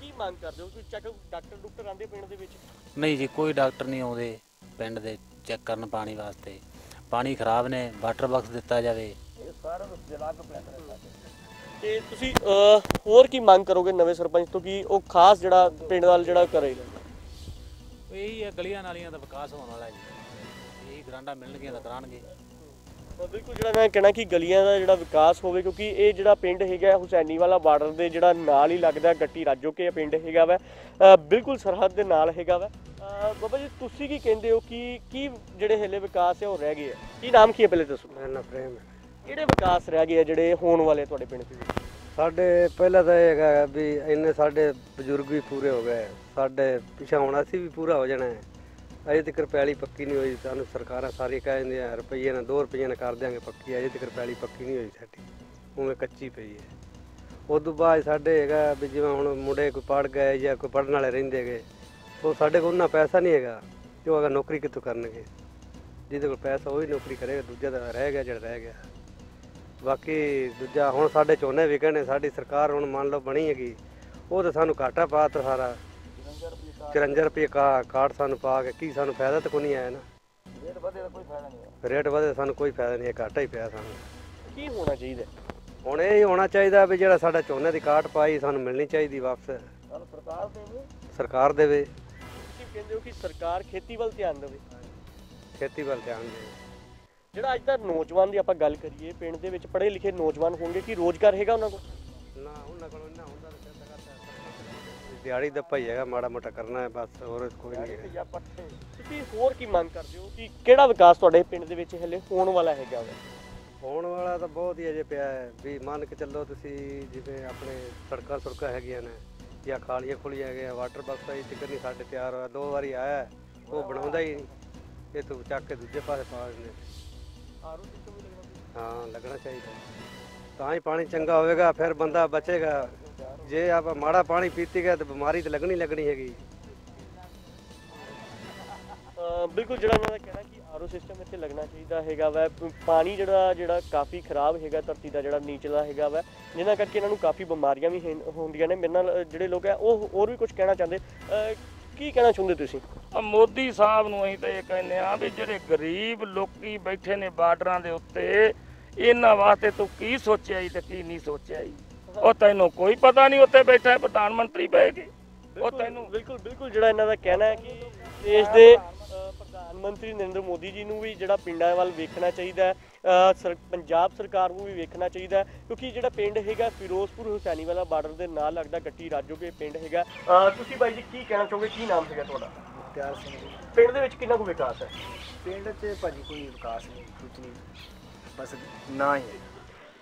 ਕੀ ਮੰਗ ਕਰਦੇ ਹੋ ਕਿ ਚੱਕ ਡਾਕਟਰ ਡਾਕਟਰ ਆਂਦੇ ਪਿੰਡ ਦੇ ਵਿੱਚ? ਨਹੀਂ ਜੀ ਕੋਈ ਡਾਕਟਰ ਨਹੀਂ ਆਉਂਦੇ ਪਿੰਡ ਦੇ ਚੈੱਕ ਕਰਨ ਪਾਣੀ ਵਾਸਤੇ। ਪਾਣੀ ਖਰਾਬ ਨੇ ਵਾਟਰ ਬਾਕਸ ਦਿੱਤਾ ਜਾਵੇ। ਤੇ ਤੁਸੀਂ ਅਹ, ਹੋਰ ਕੀ ਮੰਗ ਕਰੋਗੇ ਨਵੇਂ ਸਰਪੰਚ ਤੋਂ ਕਿ ਉਹ ਖਾਸ ਜਿਹੜਾ ਪਿੰਡ ਨਾਲ ਜਿਹੜਾ ਕਰੇ? ਇਹੀ ਹੈ ਗਲੀਆਂ ਨਾਲੀਆਂ ਦਾ ਵਿਕਾਸ ਹੋਣ ਵਾਲਾ ਜੀ। ਇਹੀ ਗ੍ਰਾਂਟਾਂ ਮਿਲਣਗੀਆਂ ਤਾਂ ਕਰਾਣਗੇ ਬਿਲਕੁਲ ਜਿਹੜਾ ਮੈਂ ਕਹਿਣਾ ਕਿ ਗਲੀਆਂ ਦਾ ਜਿਹੜਾ ਵਿਕਾਸ ਹੋਵੇ ਕਿਉਂਕਿ ਇਹ ਜਿਹੜਾ ਪਿੰਡ ਹੈਗਾ ਹੁਸੈਨੀ ਵਾਲਾ ਬਾਰਡਰ ਦੇ ਜਿਹੜਾ ਨਾਲ ਹੀ ਲੱਗਦਾ ਗੱਟੀ ਰਾਜੋਕੇ ਪਿੰਡ ਹੈਗਾ ਵਾ। ਬਿਲਕੁਲ ਸਰਹੱਦ ਦੇ ਨਾਲ ਹੈਗਾ ਵਾ। ਬਾਬਾ ਜੀ ਤੁਸੀਂ ਕੀ ਕਹਿੰਦੇ ਹੋ ਕਿ ਕੀ ਜਿਹੜੇ ਹਲੇ ਵਿਕਾਸ ਹੈ ਉਹ ਰਹਿ ਗਏ ਕੀ ਨਾਮ ਕੀ ਹੈ ਪਹਿਲੇ ਦੱਸੋ? ਮੇਰਾ ਨਾਮ ਪ੍ਰੇਮ ਹੈ। ਕਿਹੜੇ ਵਿਕਾਸ ਰਹਿ ਗਏ ਆ ਜਿਹੜੇ ਹੋਣ ਵਾਲੇ ਤੁਹਾਡੇ ਪਿੰਡ ਦੇ ਸਾਡੇ ਪਹਿਲਾਂ ਤਾਂ ਇਹ ਹੈਗਾ ਵੀ ਇੰਨੇ ਸਾਡੇ ਬਜ਼ੁਰਗ ਵੀ ਪੂਰੇ ਹੋ ਗਏ ਸਾਡੇ ਪਿਛਾ ਹੁਣ ਅਸੀਂ ਵੀ ਪੂਰਾ ਹੋ ਜਾਣਾ ਹੈ। ਅਜੇ ਤੱਕ ਪੈਲੀ ਪੱਕੀ ਨਹੀਂ ਹੋਈ, ਸਾਨੂੰ ਸਰਕਾਰਾਂ ਸਾਰੀਆਂ ਕਹਿ ਦਿੰਦੀਆਂ, ਰੁਪਈਏ ਨਾਲ 2 ਰੁਪਈਏ ਨਾਲ ਕਰ ਦਿਆਂਗੇ ਪੱਕੀ, ਅਜੇ ਤੱਕ ਪੈਲੀ ਪੱਕੀ ਨਹੀਂ ਹੋਈ ਸਾਡੀ, ਉਵੇਂ ਕੱਚੀ ਪਈ ਹੈ। ਉਸ ਤੋਂ ਬਾਅਦ ਸਾਡੇ ਹੈਗਾ ਵੀ ਜਿਵੇਂ ਹੁਣ ਮੁੰਡੇ ਕੋਈ ਪੜ ਗਏ ਜਾਂ ਕੋਈ ਪੜਨ ਵਾਲੇ ਰਹਿੰਦੇ ਹੈਗੇ, ਉਹ ਸਾਡੇ ਕੋਲ ਉਹਨਾਂ ਪੈਸਾ ਨਹੀਂ ਹੈਗਾ ਕਿ ਉਹ ਅਗਰ ਨੌਕਰੀ ਕਿੱਥੋਂ ਕਰਨਗੇ। ਜਿਹਦੇ ਕੋਲ ਪੈਸਾ ਉਹ ਹੀ ਨੌਕਰੀ ਕਰੇਗਾ, ਦੂਜਾ ਤਾਂ ਰਹਿ ਗਿਆ, ਜਿਹੜਾ ਰਹਿ ਗਿਆ। ਬਾਕੀ ਦੂਜਾ ਹੁਣ ਸਾਡੇ ਝੋਨੇ ਵਿਕਣੇ ਸਾਡੀ ਸਰਕਾਰ ਹੁਣ ਮੰਨ ਲਓ ਬਣੀ ਹੈਗੀ, ਉਹ ਤਾਂ ਸਾਨੂੰ ਘਾਟਾ ਪਾਤਾ ਸਾਰਾ। 54 ਰੁਪਏ ਕਾ ਕਾਟ ਸਾਨੂੰ ਪਾ ਕੇ ਕੀ ਸਾਨੂੰ ਫਾਇਦਾ ਤਾਂ ਕੋਈ ਨਹੀਂ ਆਇਆ ਨਾ। ਰੇਟ ਵਧੇ ਦਾ ਕੋਈ ਫਾਇਦਾ ਨਹੀਂ ਰੇਟ ਵਧੇ ਸਾਨੂੰ ਕੋਈ ਫਾਇਦਾ ਨਹੀਂ ਘਾਟਾ ਹੀ ਪਿਆ ਸਾਨੂੰ। ਕੀ ਹੋਣਾ ਚਾਹੀਦਾ? ਹੁਣ ਇਹ ਹੋਣਾ ਚਾਹੀਦਾ ਵੀ ਜਿਹੜਾ ਸਾਡਾ ਝੋਨੇ ਦੀ ਕਾਟ ਪਾਈ ਸਾਨੂੰ ਮਿਲਣੀ ਚਾਹੀਦੀ ਵਾਪਸ। ਸਰਕਾਰ ਦੇਵੇ। ਸਰਕਾਰ ਦੇਵੇ। ਤੁਸੀਂ ਕਹਿੰਦੇ ਹੋ ਕਿ ਸਰਕਾਰ ਖੇਤੀ ਵੱਲ ਧਿਆਨ ਦੇਵੇ? ਖੇਤੀ ਵੱਲ ਧਿਆਨ ਦੇਵੇ। ਜਿਹੜਾ ਅੱਜ ਦਾ ਨੌਜਵਾਨ ਦੀ ਆਪਾਂ ਗੱਲ ਕਰੀਏ ਪਿੰਡ ਦੇ ਵਿੱਚ ਪੜ੍ਹੇ ਲਿਖੇ ਨੌਜਵਾਨ ਹੋਣਗੇ ਕਿ ਰੋਜ਼ਗਾਰ ਹੈਗਾ ਉਹਨਾਂ ਕੋਲ? ਨਾ ਉਹਨਾਂ ਕੋਲ ਇੰਨਾ ਹੁੰਦਾ ਤਾਂ ਦਿਹਾੜੀ ਦਾ ਭਾਈ ਹੈਗਾ ਮਾੜਾ ਮੋਟਾ ਕਰਨਾ ਹੈ ਬਸ ਹੋਰ ਕੋਈ ਨਹੀਂ ਹੈ ਤੁਸੀਂ ਹੋਰ ਕੀ ਮੰਗ ਕਰਦੇ ਹੋ? ਕਿ ਕਿਹੜਾ ਵਿਕਾਸ ਤੁਹਾਡੇ ਪਿੰਡ ਦੇ ਵਿੱਚ ਹਲੇ ਹੋਣ ਵਾਲਾ ਹੈਗਾ ਵਾ? ਹੋਣ ਵਾਲਾ ਤਾਂ ਬਹੁਤ ਹੀ ਅਜੇ ਪਿਆ ਹੈ ਵੀ ਮੰਨ ਕੇ ਚੱਲੋ ਤੁਸੀਂ ਜਿਵੇਂ ਆਪਣੇ ਸੜਕਾਂ ਸੁੜਕਾਂ ਹੈਗੀਆਂ ਨੇ ਜਾਂ ਖਾਲੀਆਂ ਖੁਲੀਆਂ ਹੈਗੀਆਂ ਵਾਟਰ ਬਾਕਸ ਅਜੇ ਤੱਕ ਨਹੀਂ ਸਾਡੇ ਤਿਆਰ ਹੋਇਆ ਦੋ ਵਾਰੀ ਆਇਆ ਹੈ, ਉਹ ਬਣਾਉਂਦਾ ਹੀ ਨਹੀਂ। ਇਹ ਤੋਂ ਚੱਕ ਕੇ ਦੂਜੇ ਪਾਸੇ ਪਾ ਦਿੰਦੇ। ਹਾਂ ਲੱਗਣਾ ਚਾਹੀਦਾ। ਤਾਂ ਹੀ ਪਾਣੀ ਚੰਗਾ ਹੋਵੇਗਾ ਫਿਰ ਬੰਦਾ ਬਚੇਗਾ। ਜੇ ਆਪਾਂ ਮਾੜਾ ਪਾਣੀ ਪੀਤੀ ਗਏ ਤਾਂ ਬਿਮਾਰੀ ਤਾਂ ਲੱਗਣੀ ਲੱਗਣੀ ਹੈਗੀ। ਅਹ ਬਿਲਕੁਲ ਜਿਹੜਾ ਉਹਨਾਂ ਦਾ ਕਹਿਣਾ ਕਿ ਆਰਓ ਸਿਸਟਮ ਇੱਥੇ ਲੱਗਣਾ ਚਾਹੀਦਾ ਹੈਗਾ ਵਾ। ਪ- ਪਾਣੀ ਜਿਹੜਾ ਜਿਹੜਾ ਕਾਫੀ ਖਰਾਬ ਹੈਗਾ ਧਰਤੀ ਦਾ ਜਿਹੜਾ ਨੀਚਲਾ ਹੈਗਾ ਵਾ ਜਿਨ੍ਹਾਂ ਕਰਕੇ ਇਹਨਾਂ ਨੂੰ ਕਾਫੀ ਬਿਮਾਰੀਆਂ ਵੀ ਹੈਨ- ਹੁੰਦੀਆਂ ਨੇ। ਮੇਰੇ ਨਾਲ ਜਿਹੜੇ ਲੋਕ ਆ ਉਹ ਹੋਰ ਵੀ ਕੁਝ ਕਹਿਣਾ ਚਾਹੁੰਦੇ। ਕੀ ਕਹਿਣਾ ਚਾਹੁੰਦੇ ਤੁਸੀਂ? ਆ ਮੋਦੀ ਸਾਹਿਬ ਨੂੰ ਅਸੀਂ ਤਾਂ ਇਹ ਕਹਿੰਦੇ ਆ ਵੀ ਜਿਹੜੇ ਗਰੀਬ ਲੋਕੀ ਬੈਠੇ ਨੇ ਬਾਰਡਰਾਂ ਦੇ ਉੱਤੇ ਇਹਨਾਂ ਵਾਸਤੇ ਤੂੰ ਕੀ ਸੋਚਿਆ ਈ ਤੇ ਕੀ ਨਹੀਂ ਸੋਚਿਆ ਈ? ਉਹ ਤੈਨੂੰ ਕੋਈ ਪਤਾ ਨਹੀਂ ਉੱਤੇ ਬੈਠਾ ਹੈ ਪ੍ਰਧਾਨ ਮੰਤਰੀ ਬਹਿ ਕੇ। ਉਹ ਤੈਨੂੰ ਬਿਲਕੁਲ ਬਿਲਕੁਲ ਜਿਹੜਾ ਇਹਨਾਂ ਦਾ ਕਹਿਣਾ ਹੈ ਕਿ ਦੇਸ਼ ਦੇ ਪ੍ਰਧਾਨ ਮੰਤਰੀ ਨਰਿੰਦਰ ਮੋਦੀ ਜੀ ਨੂੰ ਵੀ ਜਿਹੜਾ ਪਿੰਡਾਂ ਵੱਲ ਵੇਖਣਾ ਚਾਹੀਦਾ ਹੈ ਪੰਜਾਬ ਸਰਕਾਰ ਨੂੰ ਵੀ ਵੇਖਣਾ ਚਾਹੀਦਾ ਕਿਉਂਕਿ ਜਿਹੜਾ ਪਿੰਡ ਹੈਗਾ ਫਿਰੋਜ਼ਪੁਰ ਹੁਸੈਨੀ ਵਾਲਾ ਬਾਰਡਰ ਦੇ ਨਾਲ ਲੱਗਦਾ ਗੱਟੀ ਰਾਜੋਗੇ ਪਿੰਡ ਹੈਗਾ। ਤੁਸੀਂ ਬਾਈ ਜੀ ਕੀ ਕਹਿਣਾ ਚਾਹੋਗੇ? ਕੀ ਨਾਮ ਹੈਗਾ ਤੁਹਾਡਾ? ਤਿਆਰ ਸਿੰਘ ਪਿੰਡ ਦੇ ਵਿੱਚ ਕਿੰਨਾ ਕੁ ਵਿਕਾਸ ਹੈ? ਪਿੰਡ 'ਚ ਭਾਜੀ ਕੋਈ ਵਿਕਾਸ ਨਹੀਂ ਕੁਝ ਨਹੀਂ ਬਸ ਨਾ ਹੀ ਹੈ।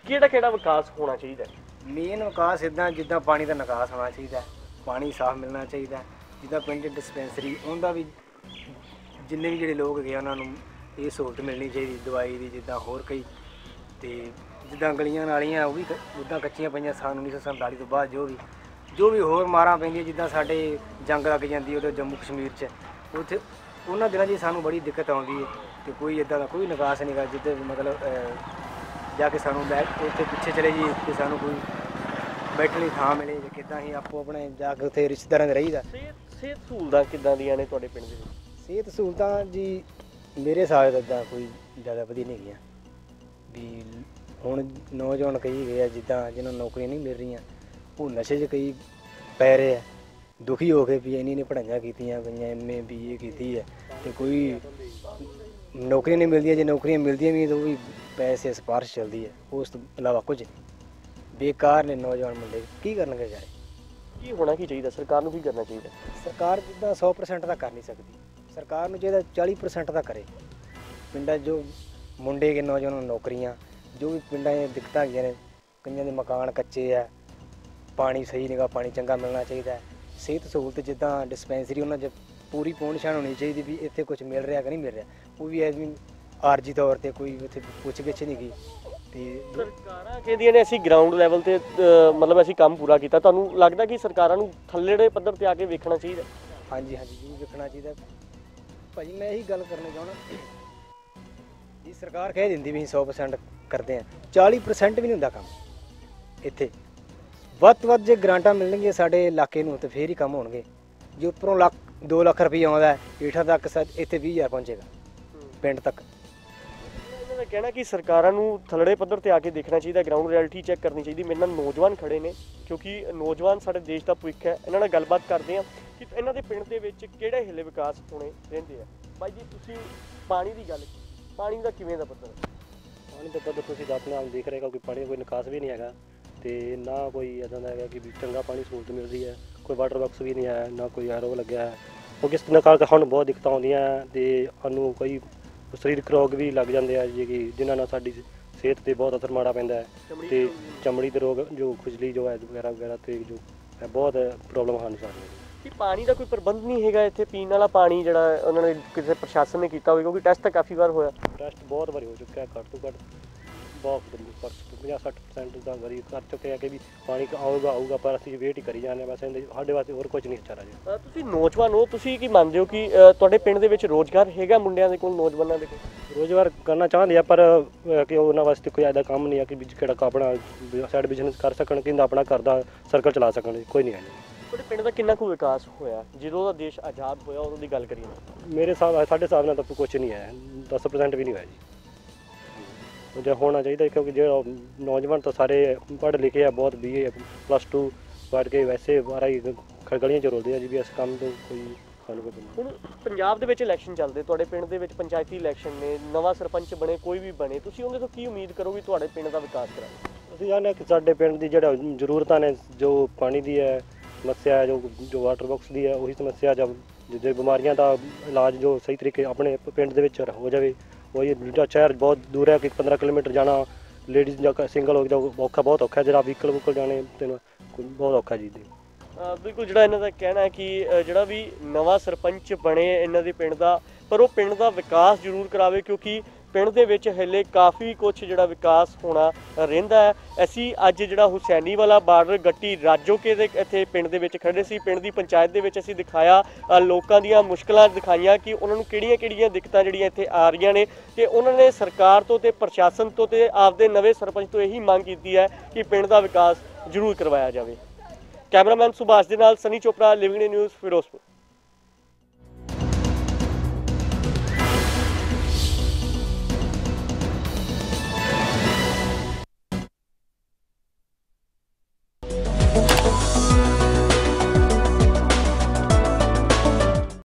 ਕਿਹੜਾ ਕਿਹੜਾ ਵਿਕਾਸ ਹੋਣਾ ਚਾਹੀਦਾ ਹੈ? ਮੇਨ ਵਿਕਾਸ ਇਦਾਂ ਜਿੱਦਾਂ ਪਾਣੀ ਦਾ ਨਿਕਾਸ ਹੋਣਾ ਚਾਹੀਦਾ ਪਾਣੀ ਸਾਫ਼ ਮਿਲਣਾ ਚਾਹੀਦਾ ਜਿੱਦਾਂ ਪਿੰਡ ਡਿਸਪੈਂਸਰੀ ਉਹਦਾ ਵੀ ਜਿੰਨੇ ਵੀ ਜਿਹੜੇ ਲੋਕ ਗਏ ਉਹਨਾਂ ਨੂੰ ਇਹ ਸਹੂਲਤ ਮਿਲਣੀ ਚਾਹੀਦੀ, ਦਵਾਈ ਦੀ ਜਿੱਦਾਂ ਹੋਰ ਕਈ ਤੇ ਜਿੱਦਾਂ ਗਲੀਆਂ ਨਾਲੀਆਂ, ਉਹ ਵੀ ਉਦਾਂ ਕੱਚੀਆਂ ਪਈਆਂ ਸਾਲ 1947 ਤੋਂ ਬਾਅਦ ਜੋ ਵੀ ਜੋ ਵੀ ਹੋਰ ਮਾਰਾਂ ਪੈਂਦੀਆਂ ਜਿੱਦਾਂ ਸਾਡੇ ਜੰਗ ਲੱਗ ਜਾਂਦੀ ਉਹਦੇ ਜੰਮੂ ਕਸ਼ਮੀਰ 'ਚ, ਉੱਥੇ ਉਹਨਾਂ ਦਿਨਾਂ 'ਚ ਹੀ ਸਾਨੂੰ ਬੜੀ ਦਿੱਕਤ ਆਉਂਦੀ ਹੈ ਤੇ ਕੋਈ ਇਦਾਂ ਦਾ ਕੋਈ ਨਿਕਾਸ ਨਹੀਂਗਾ ਜਿੱਦੇ ਮਤਲਬ ਜਾ ਕੇ ਸਾਨੂੰ ਲੈ ਉੱਥੇ ਪਿੱਛੇ ਚਲੇ ਜੀ ਤੇ ਸਾਨੂੰ ਕੋਈ ਬੈਠਣ ਲਈ ਥਾਂ ਮਿਲੇ ਜਾਂ ਕਿੱਦਾਂ ਹੀ ਆਪੋ ਆਪਣੇ ਜਾ ਕੇ ਉੱਥੇ ਰਿਸ਼ਤੇਦਾਰਾਂ ਦੇ ਰਹੀਦਾ। ਸਿਹਤ ਸਿਹਤ ਸਹੂਲਤਾਂ ਕਿੱਦਾਂ ਦੀਆਂ ਨੇ ਤੁਹਾਡੇ ਪਿੰਡ ਦੇ ਵਿੱਚ? ਸਿਹਤ ਸਹੂਲਤਾਂ ਜੀ ਮੇਰੇ ਹਿਸਾਬ ਨਾਲ ਇਦਾਂ ਕੋਈ ਜ਼ਿਆਦਾ ਵਧੀਆ ਨਹੀਂ ਹੈਗੀਆਂ ਵੀ ਹੁਣ ਨੌਜਵਾਨ ਕਈ ਗਏ ਆ ਜਿੱਦਾਂ ਜਿਹਨਾਂ ਨੂੰ ਨੌਕਰੀਆਂ ਨਹੀਂ ਮਿਲ ਰਹੀਆਂ ਉਹ ਨਸ਼ੇ 'ਚ ਕਈ ਪੈ ਰਹੇ ਆ। ਦੁਖੀ ਹੋ ਕੇ ਵੀ ਇੰਨੀ ਨੇ ਪੜ੍ਹਾਈਆਂ ਕੀਤੀਆਂ ਗਈਆਂ ਐਮਏ ਬੀਏ ਕੀਤੀ ਹੈ ਤੇ ਕੋਈ ਨੌਕਰੀ ਨਹੀਂ ਮਿਲਦੀਆਂ ਜੇ ਨੌਕਰੀਆਂ ਮਿਲਦੀਆਂ ਵੀ ਤਾਂ ਉਹ ਵੀ ਪੈਸੇ ਸਿਫਾਰਿਸ਼ ਚੱਲਦੀ ਹੈ ਉਸ ਤੋਂ ਇਲਾਵਾ ਕੁਝ ਨਹੀਂ। ਬੇਕਾਰ ਨੇ ਨੌਜਵਾਨ ਮੁੰਡੇ। ਕੀ ਕਰਨਗੇ ਵਿਚਾਰੇ? ਕੀ ਹੋਣਾ ਕੀ ਚਾਹੀਦਾ? ਸਰਕਾਰ ਨੂੰ ਕੀ ਕਰਨਾ ਚਾਹੀਦਾ? ਸਰਕਾਰ ਜਿੱਦਾਂ 100% ਤਾਂ ਕਰ ਨਹੀਂ ਸਕਦੀ। ਸਰਕਾਰ ਨੂੰ ਚਾਹੀਦਾ 40% ਤਾਂ ਕਰੇ। ਪਿੰਡਾਂ ਜੋ ਮੁੰਡੇ ਕੇ ਨੌਜਵਾਨਾਂ ਨੂੰ ਨੌਕਰੀਆਂ ਜੋ ਵੀ ਪਿੰਡਾਂ 'ਚ ਦਿੱਕਤਾਂ ਹੈਗੀਆਂ ਨੇ ਕਈਆਂ ਦੇ ਮਕਾਨ ਕੱਚੇ ਆ ਪਾਣੀ ਸਹੀ ਨਿਗਾ ਪਾਣੀ ਚੰਗਾ ਮਿਲਣਾ ਚਾਹੀਦਾ। ਸਿਹਤ ਸਹੂਲਤ ਜਿੱਦਾਂ ਡਿਸਪੈਂਸਰੀ ਉਹਨਾਂ 'ਚ ਪੂਰੀ ਪਹੁੰਚ ਛਾਣ ਹੋਣੀ ਚਾਹੀਦੀ ਵੀ ਇੱਥੇ ਕੁਝ ਮਿਲ ਰਿਹਾ ਕਿ ਨਹੀਂ ਮਿਲ ਰਿਹਾ। ਉਹ ਵੀ ਐਵੇਂ ਆਰਜੀ ਤੌਰ ਤੇ ਕੋਈ ਉੱਥੇ ਪੁੱਛ ਗਿੱਛ ਨਹੀਂ ਗਈ ਤੇ ਸਰਕਾਰਾਂ ਕਹਿੰਦੀਆਂ ਨੇ ਅਸੀਂ ਗਰਾਊਂਡ ਲੈਵਲ ਤੇ ਮਤਲਬ ਅਸੀਂ ਕੰਮ ਪੂਰਾ ਕੀਤਾ। ਤੁਹਾਨੂੰ ਲੱਗਦਾ ਕਿ ਸਰਕਾਰਾਂ ਨੂੰ ਥੱਲੇੜੇ ਪੱਧਰ ਤੇ ਆ ਕੇ ਵੇਖਣਾ ਚਾਹੀਦਾ ਹਾਂਜੀ ਹਾਂਜੀ ਜੀ ਵੇਖਣਾ ਚਾਹੀਦਾ। ਭਾਜੀ ਮੈਂ ਇਹੀ ਗੱਲ ਕਰਨੀ ਚਾਹਣਾ ਜੀ ਸਰਕਾਰ ਕਹਿ ਦਿੰਦੀ ਵੀ ਅਸੀਂ 100% ਕਰਦੇ ਆ 40% ਵੀ ਨਹੀਂ ਹੁੰਦਾ ਕੰਮ ਇੱਥੇ। ਵੱਧ ਤੋਂ ਵੱਧ ਜੇ ਗ੍ਰਾਂਟਾਂ ਮਿਲਣਗੀਆਂ ਸਾਡੇ ਇਲਾਕੇ ਨੂੰ ਤੇ ਫੇਰ ਹੀ ਕੰਮ ਹੋਣਗੇ। ਜੇ ਉੱਪਰੋਂ ਲੱਖ 2 ਲੱਖ ਰੁਪਏ ਆਉਂਦਾ ਹੈ ਈਠਾ ਤੱਕ ਸਾ- ਇੱਥੇ 20000 ਪਹੁੰਚੇਗਾ ਪਿੰਡ ਤੱਕ। ਇਹਨਾਂ ਦਾ ਕਹਿਣਾ ਕਿ ਸਰਕਾਰਾਂ ਨੂੰ ਥੱਲੜੇ ਪੱਧਰ ਤੇ ਆ ਕੇ ਦੇਖਣਾ ਚਾਹੀਦਾ ਗਰਾਊਂਡ ਰਿਐਲਿਟੀ ਚੈੱਕ ਕਰਨੀ ਚਾਹੀਦੀ। ਮੇਰੇ ਨਾਲ ਨੌਜਵਾਨ ਖੜੇ ਨੇ, ਕਿਉਂਕਿ ਨੌਜਵਾਨ ਸਾਡੇ ਦੇਸ਼ ਦਾ ਭਵਿੱਖ ਹੈ। ਇਹਨਾਂ ਨਾਲ ਗੱਲਬਾਤ ਕਰਦੇ ਆ ਕਿ ਇਹਨਾਂ ਦੇ ਪਿੰਡ ਦੇ ਵਿੱਚ ਕਿਹੜੇ ਹਿੱਲੇ ਵਿਕਾਸ ਹੋਣੇ ਰਹਿੰਦੇ ਆ। ਬਾਈ ਜੀ, ਤੁਸੀਂ ਪਾਣੀ ਦੀ ਗੱਲ ਪਾਣੀ ਦਾ ਕਿਵੇਂ ਦਾ ਪੱਧਰ ਹੈ? ਪਾਣੀ ਦਾ ਪੱਧਰ ਤੁਸੀਂ ਤਾਂ ਆਪਣੇ ਆਪ ਦੇਖ ਰਹੇ ਹੋ ਕਿ ਪਾਣੀ ਦਾ ਕੋਈ ਨਿਕਾਸ ਵੀ ਨਹੀਂ ਹੈਗਾ ਤੇ ਨਾ ਕੋਈ ਇਦਾਂ ਦਾ ਹੈਗਾ ਕਿ ਵੀ ਚੰਗਾ ਪਾਣੀ ਸਹੂਲਤ ਮਿਲਦੀ ਹੈ, ਕੋਈ ਵਾਟਰ ਬਾਕਸ ਵੀ ਨਹੀਂ ਹੈ, ਨਾ ਕੋਈ ਐਰੋ ਲੱਗਿਆ ਹੈ। ਉਹ ਕਿਸ ਤਰ੍ਹਾਂ ਕਰਕੇ ਸਾਨੂੰ ਬਹੁਤ ਦਿੱਕਤਾਂ ਆਉਂਦੀਆਂ ਹੈ ਤੇ ਸਾਨੂੰ ਕੋਈ ਸਰੀਰਕ ਰੋਗ ਵੀ ਲੱਗ ਜਾਂਦੇ ਆ ਜੇ ਕਿ ਜਿਨ੍ਹਾਂ ਨਾਲ ਸਾਡੀ ਸਿਹਤ ਤੇ ਬਹੁਤ ਅਸਰ ਮਾੜਾ ਪੈਂਦਾ ਹੈ ਤੇ ਚਮੜੀ ਦੇ ਰੋਗ ਜੋ ਖੁਜਲੀ ਜੋ ਹੈ ਵਗੈਰਾ ਵਗੈਰਾ ਤੇ ਜੋ ਹੈ ਬਹੁਤ ਪ੍ਰੋਬਲਮ ਹਨ ਸਾਨੂੰ ਕਿ ਪਾਣੀ ਦਾ ਕੋਈ ਪ੍ਰਬੰਧ ਨਹੀਂ ਹੈਗਾ ਇੱਥੇ? ਪੀਣ ਵਾਲਾ ਪਾਣੀ ਜਿਹੜਾ ਉਹਨਾਂ ਨੇ ਕਿਸੇ ਪ੍ਰਸ਼ਾਸਨ ਨੇ ਕੀਤਾ ਹੋਵੇ ਕਿਉਂਕਿ ਟੈਸਟ ਤਾਂ ਕਾਫੀ ਵਾਰ ਹੋਇਆ। ਟੈਸਟ ਬਹੁਤ ਵਾਰੀ ਹੋ ਚੁੱਕਿਆ ਘੱਟ ਤੋਂ ਘੱਟ ਬਹੁਤ 50 60% ਦਾ ਵਾਰੀ ਕਰ ਚੁੱਕੇ ਆ ਕਿ ਵੀ ਪਾਣੀ ਆਊਗਾ ਆਊਗਾ ਪਰ ਅਸੀਂ ਵੇਟ ਹੀ ਕਰੀ ਜਾਂਦੇ ਹਾਂ ਬਸ ਇਹਦੇ ਸਾਡੇ ਵਾਸਤੇ ਹੋਰ ਕੁਝ ਨਹੀਂ ਚਾਰਾ ਜੀ ਅਹ ਤੁਸੀਂ ਨੌਜਵਾਨ ਹੋ ਤੁਸੀਂ ਕੀ ਮੰਨਦੇ ਹੋ ਕਿ ਅਹ, ਤੁਹਾਡੇ ਪਿੰਡ ਦੇ ਵਿੱਚ ਰੋਜ਼ਗਾਰ ਹੈਗਾ ਮੁੰਡਿਆਂ ਦੇ ਕੋਲ ਨੌਜਵਾਨਾਂ ਦੇ ਕੋਲ? ਰੋਜ਼ਗਾਰ ਕਰਨਾ ਚਾਹੁੰਦੇ ਆ ਪਰ ਅਹ, ਕਿ ਉਹਨਾਂ ਵਾਸਤੇ ਕੋਈ ਐਦਾ ਕੰਮ ਨਹੀਂ ਆ ਕਿ ਵੀ ਕਿਹੜਾ ਆਪਣਾ ਸਾਈਡ ਬਿਜ਼ਨਸ ਕਰ ਸਕਣ ਕਿ ਆਪਣਾ ਘਰ ਦਾ ਸਰਕਲ ਚਲਾ ਸਕਣ ਕੋਈ ਨਹੀਂ ਹੈ ਜੀ। ਤੁਹਾਡੇ ਪਿੰਡ ਦਾ ਕਿੰਨਾ ਕੁ ਵਿਕਾਸ ਹੋਇਆ? ਜਦੋਂ ਦਾ ਦੇਸ਼ ਆਜ਼ਾਦ ਹੋਇਆ ਉਦੋਂ ਦੀ ਗੱਲ ਕਰੀਏ। ਮੇਰੇ ਹਿਸਾਬ ਸਾਡੇ ਹਿਸਾਬ ਨਾਲ ਤਾਂ ਕੁਝ ਨਹੀਂ ਹੈ 10% ਵੀ ਨਹੀਂ ਹੋਇਆ ਜੀ। ਜੇ ਹੋਣਾ ਚਾਹੀਦਾ ਕਿਉਂਕਿ ਜਿਹੜਾ ਨੌਜਵਾਨ ਤਾਂ ਸਾਰੇ ਪੜ੍ਹ ਲਿਖੇ ਆ ਬਹੁਤ ਬੀਏ ਪਲੱਸ 2 ਪੜ੍ਹ ਕੇ ਵੈਸੇ ਬਾਹਰ ਹੀ ਗਲੀਆਂ ਚ ਰੋਲਦੇ ਆ ਜੀ ਵੀ ਇਸ ਕੰਮ ਤੋਂ ਕੋਈ ਹੁਣ ਪੰਜਾਬ ਦੇ ਵਿੱਚ ਇਲੈਕਸ਼ਨ ਚੱਲਦੇ ਤੁਹਾਡੇ ਪਿੰਡ ਦੇ ਵਿੱਚ ਪੰਚਾਇਤੀ ਇਲੈਕਸ਼ਨ ਨੇ ਨਵਾਂ ਸਰਪੰਚ ਬਣੇ ਕੋਈ ਵੀ ਬਣੇ ਤੁਸੀਂ ਉਹਦੇ ਤੋਂ ਕੀ ਉਮੀਦ ਕਰੋਗੇ ਤੁਹਾਡੇ ਪਿੰਡ ਦਾ ਵਿਕਾਸ ਕਰਾਵੇ ਅਸੀਂ ਹਾਂ ਕਿ ਸਾਡੇ ਪਿੰਡ ਦੀ ਜਿਹੜਾ ਜ਼ਰੂਰਤਾਂ ਨੇ ਜੋ ਪਾਣੀ ਦੀ ਹੈ ਸਮੱਸਿਆ ਹੈ ਜੋ ਜੋ ਵਾਟਰ ਬਾਕਸ ਦੀ ਹੈ ਉਹੀ ਸਮੱਸਿਆ ਜਾਂ ਜੇ ਬਿਮਾਰੀਆਂ ਦਾ ਇਲਾਜ ਜੋ ਸਹੀ ਤਰੀਕੇ ਆਪਣੇ ਪਿੰਡ ਦੇ ਵਿੱਚ ਹੋ ਜਾਵੇ ਉਹ ਇਹ ਜਿਹੜਾ ਸ਼ਹਿਰ ਬਹੁਤ ਦੂਰ ਹੈ ਕਿ 15 ਕਿਲੋਮੀਟਰ ਜਾਣਾ ਲੇਡੀਜ਼ ਜਾਂ ਸਿੰਗਲ ਹੋ ਗਿਆ ਔਖਾ ਬਹੁਤ ਔਖਾ ਜਿਹੜਾ ਵਹੀਕਲ ਵੂਕਲ ਜਾਣੇ ਤੇ ਬਹੁਤ ਔਖਾ ਜੀ ਦੀ ਬਿਲਕੁਲ ਜਿਹੜਾ ਇਹਨਾਂ ਦਾ ਕਹਿਣਾ ਹੈ ਕਿ ਜਿਹੜਾ ਵੀ ਨਵਾਂ ਸਰਪੰਚ ਬਣੇ ਇਹਨਾਂ ਦੇ ਪਿੰਡ ਦਾ, ਪਰ ਉਹ ਪਿੰਡ ਦਾ ਵਿਕਾਸ ਜ਼ਰੂਰ ਕਰਾਵੇ ਕਿਉਂਕਿ ਪਿੰਡ ਦੇ ਵਿੱਚ ਹਲੇ ਕਾਫੀ ਕੁਝ ਜਿਹੜਾ ਵਿਕਾਸ ਹੋਣਾ ਰਹਿੰਦਾ ਹੈ। ਅਸੀਂ ਅੱਜ ਜਿਹੜਾ ਹੁਸੈਨੀ ਵਾਲਾ ਬਾਰਡਰ ਗੱਟੀ ਰਾਜੋਕੇ ਦੇ ਇੱਥੇ ਪਿੰਡ ਦੇ ਵਿੱਚ ਖੜੇ ਸੀ। ਪਿੰਡ ਦੀ ਪੰਚਾਇਤ ਦੇ ਵਿੱਚ ਅਸੀਂ ਦਿਖਾਇਆ ਲੋਕਾਂ ਦੀਆਂ ਮੁਸ਼ਕਲਾਂ ਦਿਖਾਈਆਂ ਕਿ ਉਹਨਾਂ ਨੂੰ ਕਿਹੜੀਆਂ-ਕਿਹੜੀਆਂ ਦਿੱਕਤਾਂ ਜਿਹੜੀਆਂ ਇੱਥੇ ਆ ਰਹੀਆਂ ਨੇ ਤੇ ਉਹਨਾਂ ਨੇ ਸਰਕਾਰ ਤੋਂ ਤੇ ਪ੍ਰਸ਼ਾਸਨ ਤੋਂ ਤੇ ਆਪਦੇ ਨਵੇਂ ਸਰਪੰਚ ਤੋਂ ਇਹੀ ਮੰਗ ਕੀਤੀ ਹੈ ਕਿ ਪਿੰਡ ਦਾ ਵਿਕਾਸ ਜ਼ਰੂਰ ਕਰਵਾਇਆ ਜਾਵੇ। ਕੈਮਰਾਮੈਨ ਸੁਭਾਸ਼ ਦੇ ਨਾਲ ਸਨੀ ਚੋਪੜਾ, ਲਿਵਿੰਗ ਨਿਊਜ਼ ਫਿਰੋਜ਼ਪੁਰ।